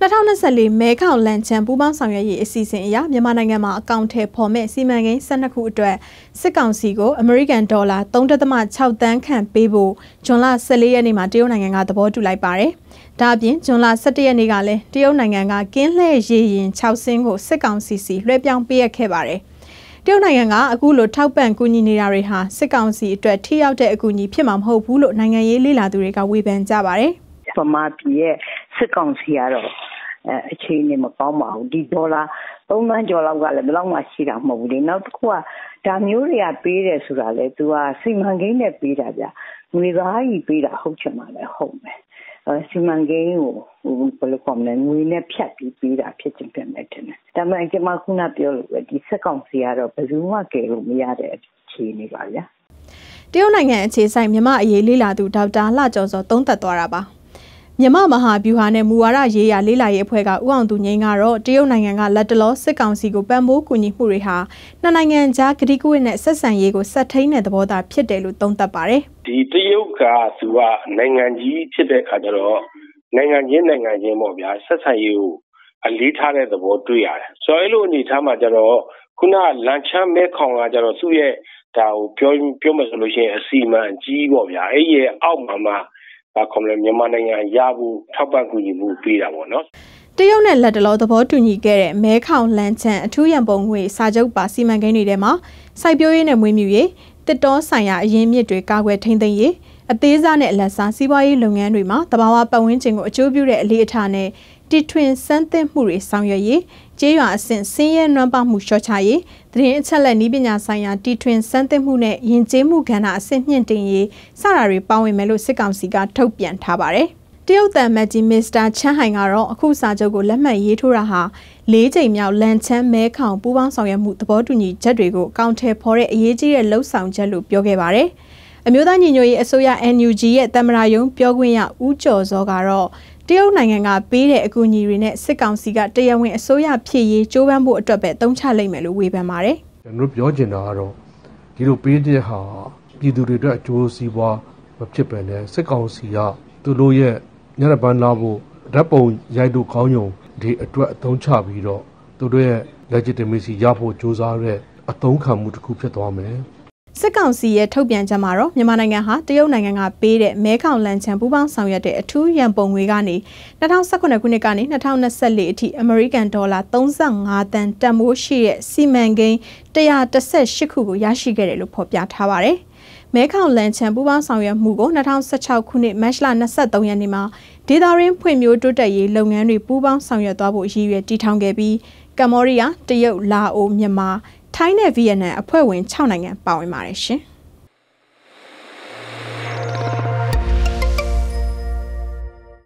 2024မဲခေါင်လန်ချန်ပူးပေါင်းဆောင်ရွက်ရေးအစီအစဉ်အရမြန်မာနိုင်ငံမှာအကောင့်ထဲပေါ်မဲ့စီမံကိန်း12ခုအတွက်စစ်ကောင်စီကိုအမေရိကန်ဒေါ်လာ3.6တန်းခန့်ပေးဖို့ဇွန်လ14ရက်နေ့မှာတရုတ်နိုင်ငံကသဘောတူလိုက်ပါတယ်။ဒါအပြင်ဇွန်လ17ရက်နေ့ကလည်းတရုတ်နိုင်ငံကကင်းလှည့်ရေရင်6စင်းကိုစစ်ကောင်စီစီလွှဲပြောင်းပေးရခဲ့ပါတယ်။တရုတ်နိုင်ငံကအခုလိုထောက်ပံ့ကူညီနေတာတွေဟာစစ်ကောင်စီအတွက်ထိရောက်တဲ့အကူအညီဖြစ်မှာမဟုတ်ဘူးလို့နိုင်ငံရေးလေ့လာသူတွေကဝေဖန်ကြပါတယ်။ဗမာပြည်ရဲ့စစ်ကောင်စီကတော့ အဲအခြေအနေမကောင်းပါဘူးဒီဒေါ်လာ3သန်းကျော်လောက်ကလည်းဘယ်တော့မှရှိတာမဟုတ်ဘူးလေနောက်တစ်ခုကဒါမျိုးတွေကပေးတယ်ဆိုတာလေ तू ကစီမံကိန်းနဲ့ပေးတာဗျငွေသားကြီးပေးတာဟုတ်ချင်မှလည်းဟုတ်မယ်အဲစီမံကိန်းကိုဘယ်လိုကောမလဲငွေနဲ့ဖြတ်ပြီးပေးတာဖြစ်ချင်ဖြစ်မယ်တင်တယ်ဒါပေမဲ့ကျွန်မခုနပြောလို့ပဲဒီစက်ကောင်စီကတော့ဘယ်သူမှကယ်လို့မရတဲ့အခြေအနေပါဗျာတရုတ်နိုင်ငံအခြေဆိုင်မြမအရေးလေးလာသူဒေါက်တာလှကျော်စောသုံးသပ်သွားတာပါ မြမမဟာဗျူဟာနဲ့မူဝါဒရေးရာလေးလာရေးအဖွဲ့ကဥအောင်သူငိမ့်ကတော့တရုတ်နိုင်ငံကလက်တလောစစ်ကောင်စီကိုပံ့ပိုးကူညီမှုတွေဟာနှစ်နိုင်ငံကြားကတိကဝတ်နဲ့ဆက်ဆံရေးကိုဆက်ထိန်တဲ့သဘောသားဖြစ်တယ်လို့သုံးသပ်ပါတယ်။ဒီတရုတ်ကသူကနိုင်ငံကြီးဖြစ်တဲ့အခါကျတော့နိုင်ငံချင်းနိုင်ငံချင်းပေါ့ဗျာဆက်ဆံရေးကိုအလေးထားတဲ့သဘောတွေ့ရတယ်။ဆိုတော့အဲ့လိုအနေထားမှာကျတော့ခုနလန်ချမ်းမဲခေါင်ကကျတော့သူ့ရဲ့ဒါကိုပြောပြောမှဆိုလို့ရှိရင်အစီအမံကြီးပေါ့ဗျာအဲ့ရဲ့အောက်မှာမှာဘာခေါ် မလဲမြန်မာနိုင်ငံရဖို့ထောက်ပံ့ကူညီမှုပေးတာပေါ့နော်တရုတ်နဲ့လက်တလောသဘောတူညီခဲ့တဲ့မဲခေါင်လန်ချန်အထူးရန်ပုံငွေစာချုပ်ပါစီမံကိန်းတွေထဲမှာစိုက်ပျိုးရေးနဲ့မွေးမြူရေးတစ်တောဆိုင်ရာအရင်းမြစ်တွေကာကွယ်ထိန်းသိမ်းရေးအသေးစားနဲ့အလတ်စားစီးပွားရေးလုပ်ငန်းတွေမှာတဘာဝပတ်ဝန်းကျင်ကိုအကျိုးပြုတဲ့အလေးအထားနဲ့ တီထွင်စမ်းသစ်မှုတွေဆောင်ရွက်ရေးကျေးရွာအဆင့်ဆင်းရဲနွမ်းပါမှုလျှော့ချရေးသတင်းအချက်အလက်နည်းပညာဆိုင်ရာတီထွင်စမ်းသစ်မှုနဲ့ယဉ်ကျေးမှုကဏ္ဍအဆင့်မြင့်တင်ရေးစတာတွေပါဝင်မယ်လို့စစ်ကောင်စီကထုတ်ပြန်ထားပါတယ်။တရုတ်တန်မတ်ကြီးမစ္စတာချန်ဟိုင်ကတော့အခုစာချုပ်ကိုလက်မှတ်ရေးထိုးတာဟာ၄ချိန်မြောက်လန်ချမ်းမဲခေါင်ပူးပေါင်းဆောင်ရွက်မှုသဘောတူညီချက်တွေကိုအကောင့်ထဲပေါ်တဲ့အရေးကြီးတဲ့လှုပ်ဆောင်ချက်လို့ပြောခဲ့ပါတယ်။အမျိုးသားညီညွတ်ရေးအစိုးရ NUG ရဲ့တမရာယုံပြောခွင့်ရဦးကျော်စောကတော့ တရုတ်နိုင်ငံကပေးတဲ့အကူအညီတွေနဲ့စစ်ကောင်စီကတရားဝင်အစိုးရဖြစ်ရေးကြိုးပမ်းဖို့အတွက်ပဲတုံးချလိုက်မယ်လို့ဝေဖန်ပါတယ်။ကျွန်တော်ပြောချင်တာကတော့ဒီလိုပေးတဲ့ဟာပြည်သူတွေအတွက်အကျိုးစီးပွားမဖြစ်ပဲနဲ့စစ်ကောင်စီကသူတို့ရဲ့ညရပန်းလာဖို့ဓာတ်ပုံရိုက်လို့ခေါင်းယုံဒီအတွက်အသုံးချပြီးတော့သူတို့ရဲ့ legitimacy ရဖို့စ조사တဲ့အသုံးခံမှုတစ်ခုဖြစ်သွားမယ်။ စစ်ကောင်စီရဲ့ထုတ်ပြန်ချက်မှာတော့မြန်မာနိုင်ငံဟာတရုတ်နိုင်ငံကပေးတဲ့မဲခေါင်လန်ချန်ပူးပေါင်းဆောင်ရွက်တဲ့အထူးရန်ပုံငွေကနေ2019ခုနှစ်ကနေ2024အထိအမေရိကန်ဒေါ်လာ35တန်တန်ဖိုးရှိတဲ့စီမံကိန်း118ခုကိုရရှိခဲ့တယ်လို့ဖော်ပြထားပါတယ်။မဲခေါင်လန်ချန်ပူးပေါင်းဆောင်ရွက်မှုကို2016ခုနှစ်မတ်လ23ရက်နေ့မှာဒေတာရင်းဖွံ့ဖြိုးတိုးတက်ရေးလုပ်ငန်းတွေပူးပေါင်းဆောင်ရွက်သွားဖို့ရည်ရွယ်တည်ထောင်ခဲ့ပြီးကမ္ဘောဒီးယား၊တရုတ်၊လာအို၊မြန်မာ ထိုင်းနဲ့ဗီယက်နမ်အဖွဲ့ဝင်6နိုင်ငံပါဝင်ပါတယ်ရှင်။